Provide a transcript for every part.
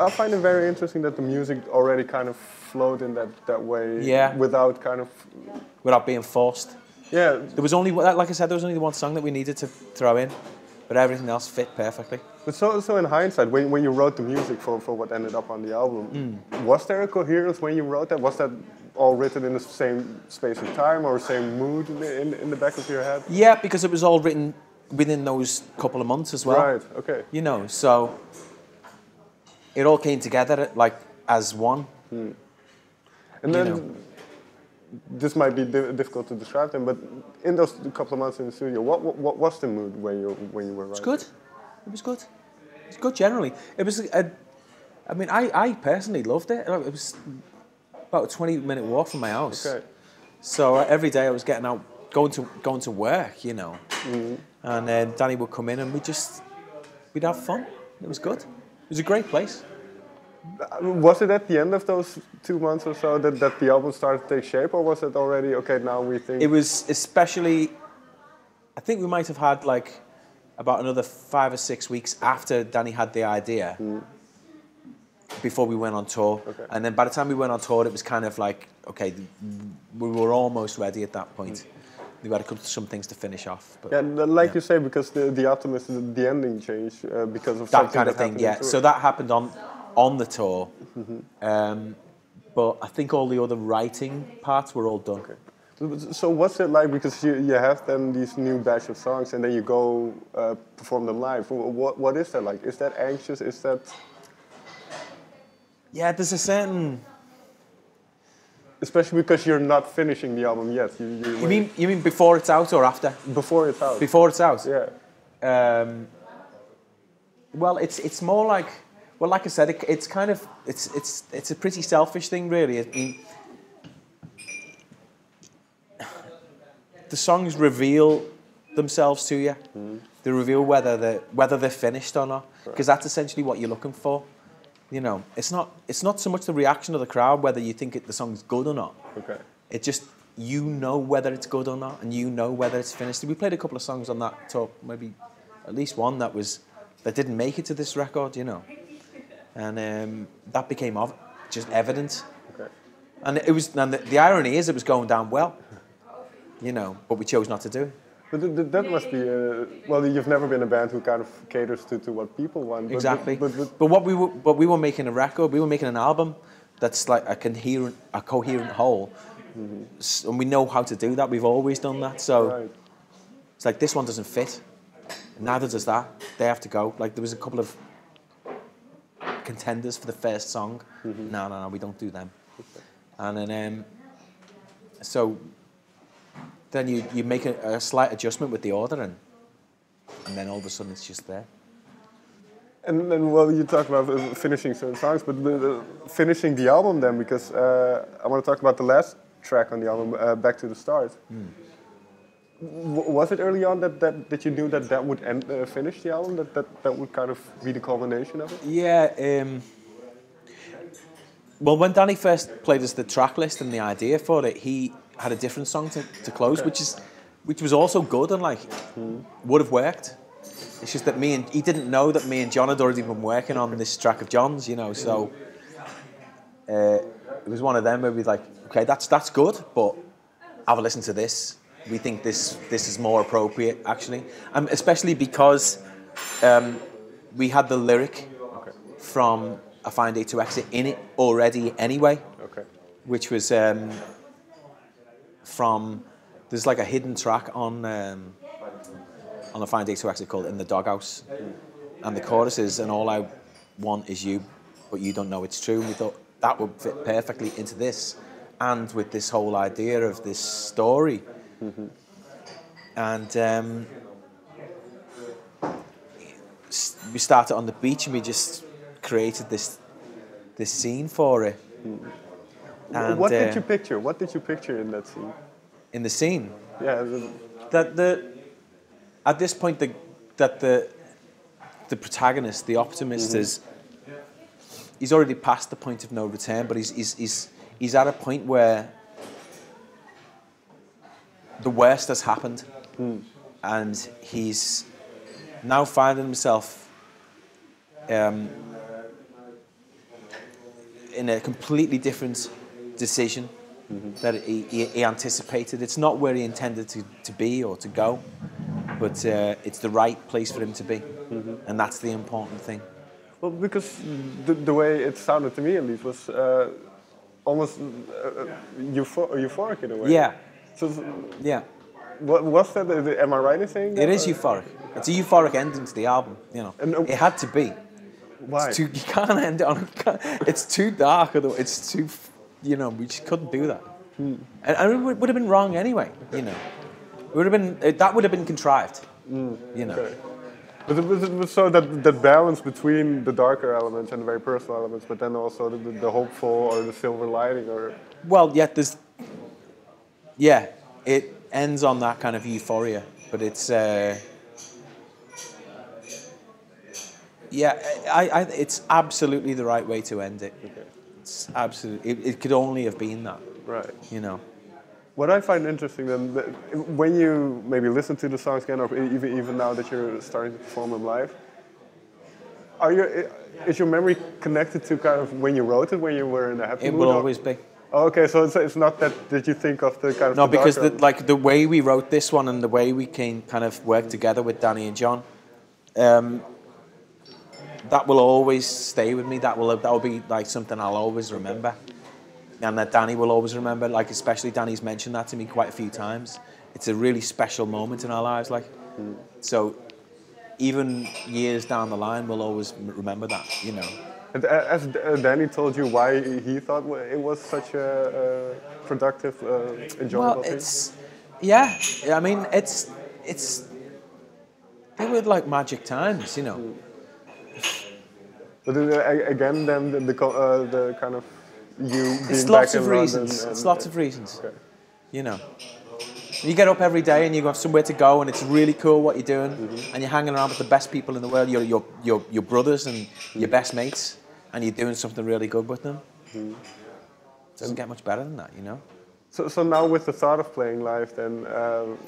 I find it very interesting that the music already kind of flowed in that, that way Yeah. without kind of without being forced. yeah There was only, like I said, there was only the one song that we needed to throw in, but everything else fit perfectly. but so so in hindsight when, when you wrote the music for, for what ended up on the album Mm. was there a coherence when you wrote that was that all written in the same space of time or same mood in, in, in the back of your head Yeah, because it was all written within those couple of months as well. right okay You know, so it all came together like as one. and you then know. this might be di- difficult to describe them but in those couple of months in the studio what, what, what was the mood when you when you were It was good. It was good. It was good generally. It was. A, I mean, I, I personally loved it. It was about a twenty minute walk from my house. okay So uh, every day I was getting out, going to going to work, you know, Mm. and uh, Danny would come in and we just we'd have fun. It was good. It was a great place. Uh, was it at the end of those two months or so that, that the album started to take shape, or was it already okay? Now we think It was especially. I think we might have had like about another five or six weeks after Danny had the idea. Mm. Before we went on tour, Okay. and then by the time we went on tour, it was kind of like okay, we were almost ready at that point. Mm. We had some things to finish off, but Yeah, uh, like Yeah. you say, because the the Optimist, the, the ending changed uh, because of that something kind of that thing. Yeah. So that happened on on the tour, um, but I think all the other writing parts were all done. So- So what's it like? Because you, you have then these new batch of songs, and then you go uh, perform them live. What what is that like? Is that anxious? Is that Yeah, there's a certain. Especially because you're not finishing the album yet? You, you, You mean you mean before it's out or after? before it's out? Before it's out. Yeah. Um, well, it's it's more like well, like I said, it, it's kind of it's it's it's a pretty selfish thing, really. I mean, the songs reveal themselves to you. They reveal whether they whether they're finished or not, because that's essentially what you're looking for. You know, it's not it's not so much the reaction of the crowd whether you think it, the song's good or not. Okay. It just you know whether it's good or not, and you know whether it's finished. We played a couple of songs on that tour, maybe at least one that was that didn't make it to this record, you know, and um, that became of, just evident. Okay. And it was, and the, the irony is, it was going down well, you know, but we chose not to do it. But th- th- that must be uh, well. You've never been a band who kind of caters to, to what people want. But, exactly. But, but, But what we were, but we were making a record, we were making an album that's like a coherent, a coherent whole, S- and we know how to do that. We've always done that. So. right. It's like this one doesn't fit. Neither does that. They have to go. Like there was a couple of contenders for the first song. No, no, no, we don't do them. And then um, so then you, you make a, a slight adjustment with the order and and then all of a sudden it's just there. And then, well, you talk about uh, finishing certain songs, but the, the, finishing the album then, because uh, I want to talk about the last track on the album, uh, Back to the Start. W- was it early on that, that, that you knew that that would end, uh, finish the album, that, that that would kind of be the culmination of it? Yeah. Um, well, when Danny first played us the track list and the idea for it, he had a different song to, to close, which is which was also good and like would have worked. It's just that me and he didn't know that me and John had already been working on this track of John's, you know. So uh, it was one of them where we'd like, okay, that's that's good, but have a listen to this. We think this this is more appropriate actually, um, especially because um, we had the lyric Okay. from a fine day to exit in it already anyway, Okay. which was um, from there's like a hidden track on um, on the fine day to exit called "In the Doghouse," and the chorus is "And all I want is you, but you don't know it's true." And we thought that would fit perfectly into this, and with this whole idea of this story, and. Um, we started on the beach and we just created this this scene for it. And what uh, did you picture? What did you picture in that scene? in the scene Yeah, the- that the at this point the that the the protagonist, the optimist, is he's already past the point of no return, but he's he's he's he's at a point where the worst has happened, and he's now finding himself um, in a completely different decision that he, he, he anticipated. It's not where he intended to, to be or to go, but uh, it's the right place for him to be, and that's the important thing. Well, because the, the way it sounded to me at least was uh, almost uh, uh, euphor- euphoric in a way. Yeah, So, yeah. what was that? Am I right in saying that? It is or- euphoric. It's a euphoric ending to the album. You know, And, uh, it had to be. Why? It's too, you can't end it on. It's too dark. Or it's too. You know, we just couldn't do that. And, and it would have been wrong anyway. You know, it would have been it, that would have been contrived. You know. Okay. But it was, it was so that that balance between the darker elements and the very personal elements, but then also the, the, the hopeful or the silver lining, or Well, yeah, there's. Yeah, it ends on that kind of euphoria, but it's. Uh, yeah, I, I, it's absolutely the right way to end it. It's absolutely. It, it could only have been that, right. you know. What I find interesting then, that when you maybe listen to the songs again, or even even now that you're starting to perform them live, are you is your memory connected to kind of when you wrote it, when you were in a happy It mood? will or- always be. Oh, okay, so it's, it's not that that you think of the kind of No, the because the, like the way we wrote this one and the way we came kind of work together with Danny and John, um, that will always stay with me. That will that will be like something I'll always remember, and that Danny will always remember. Like especially Danny's mentioned that to me quite a few times. It's a really special moment in our lives. Like, so even years down the line, we'll always remember that. You know. And as uh, Danny told you why he thought it was such a, uh productive, uh, enjoyable Well, thing? it's yeah. I mean, it's it's they were like magic times, you know. But then, uh, again, then the the, uh, the kind of you being It's lots of reasons. and- It's lots of reasons. Okay. You know. You get up every day and you have somewhere to go, and it's really cool what you're doing, Mm-hmm. and you're hanging around with the best people in the world, your your your, your brothers and your best mates, and you're doing something really good with them. Mm-hmm. Doesn't get much better than that, you know. So, so now with the thought of playing live, then um,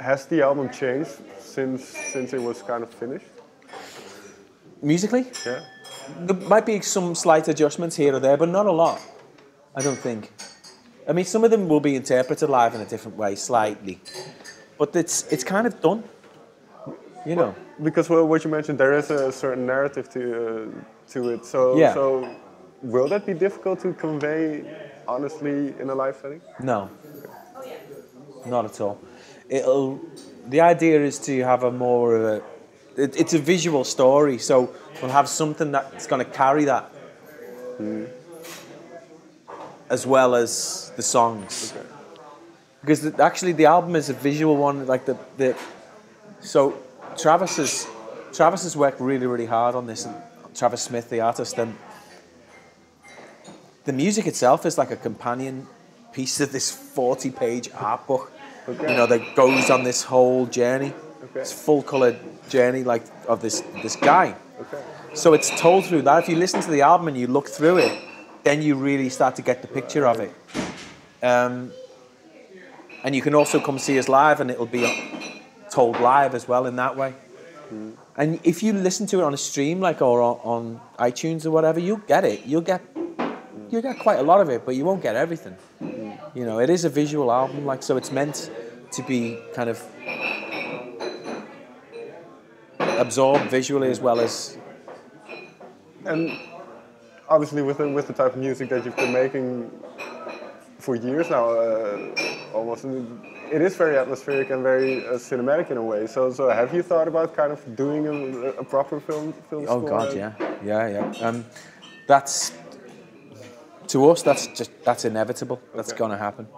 has the album changed since since it was kind of finished? Musically, Yeah. There might be some slight adjustments here or there, but not a lot. I don't think. I mean, some of them will be interpreted live in a different way, slightly, but it's it's kind of done. You know. Because well, what you mentioned, there is a certain narrative to uh, to it. So Yeah. so will that be difficult to convey honestly in a live setting? No. Not at all. It'll. The idea is to have a more. Uh, it, it's a visual story, so we'll have something that's going to carry that, mm, as well as the songs. Okay. because the, actually the album is a visual one like the, the so Travis has Travis has worked really really hard on this and Travis Smith the artist and the music itself is like a companion piece of this 40 page art book Okay. you know that goes on this whole journey Okay. it's full colored journey like of this this guy Okay. so it's told through that if you listen to the album and you look through it then you really start to get the picture of it um, and you can also come see us live, and it'll be told live as well in that way. And if you listen to it on a stream, like or on, on iTunes or whatever, you'll get it. You'll get you'll get quite a lot of it, but you won't get everything. You know, it is a visual album, like so. It's meant to be kind of absorbed visually as well as And obviously, with the, with the type of music that you've been making for years now, uh, almost, it is very atmospheric and very uh, cinematic in a way. So, so have you thought about kind of doing a, a proper film film Oh score? God, yeah, yeah, yeah. Um, that's to us. That's just that's inevitable. That's Okay. gonna happen.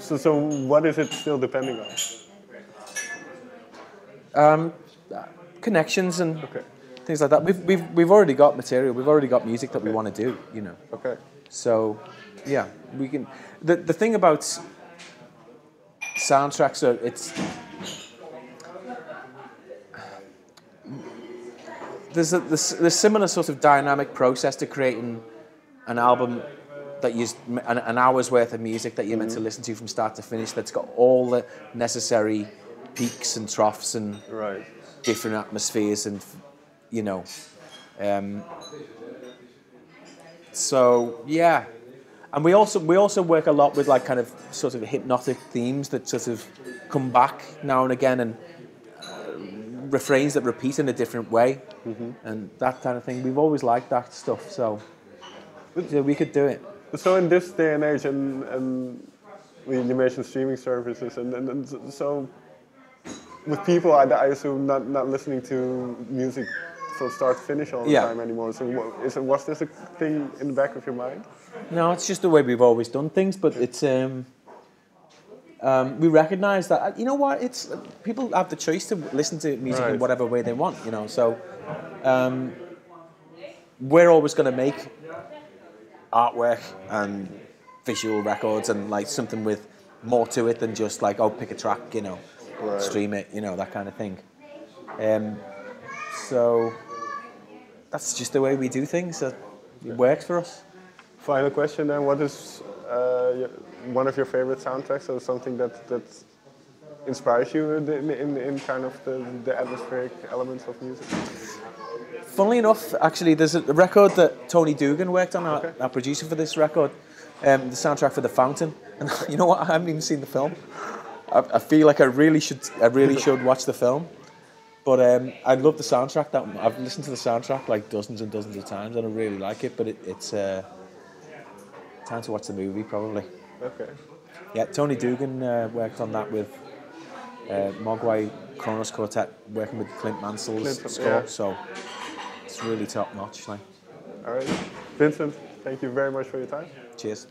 So, so what is it still depending on? Um, connections and Okay. things like that. We've we've we've already got material. We've already got music that we want to do. You know. Okay. So, yeah, we can. The the thing about soundtracks are it's there's a there's, there's similar sort of dynamic process to creating an album that you an, an hour's worth of music that you're meant to listen to from start to finish. That's got all the necessary peaks and troughs and Right. different atmospheres and you know Um, so yeah, and we also we also work a lot with like kind of sort of hypnotic themes that sort of come back now and again and uh, refrains that repeat in a different way and that kind of thing. We've always liked that stuff, so yeah, we could do it. So in this day and age, and, and you mentioned streaming services, and, and, and so with people, I, I assume not, not listening to music from start to finish all the Yeah. time anymore. So wha- is it, was this a thing in the back of your mind? No, it's just the way we've always done things, but it's um, um, we recognise that you know what it's people have the choice to listen to music in whatever way they want, you know. So um, we're always going to make artwork and visual records and like something with more to it than just like oh pick a track, you know, Right. stream it, you know that kind of thing. Um, so that's just the way we do things. So it works for us. Final question then: What is uh, one of your favorite soundtracks, or something that that inspires you in, in, in, in kind of the, the atmospheric elements of music? Funnily enough, actually, there's a record that Tony Doogan worked on, our, Okay. our producer for this record, um, the soundtrack for The Fountain. And you know what? I haven't even seen the film. I, I feel like I really should. I really should watch the film. But um, I love the soundtrack. That I've listened to the soundtrack like dozens and dozens of times, and I really like it. But it, it's uh, time to watch the movie, probably. Okay. Yeah, Tony Doogan uh, worked on that with uh, Mogwai Kronos Quartet, working with Clint Mansell's Clint, score. yeah. So it's really top notch. Like, All right. Vincent, thank you very much for your time. cheers.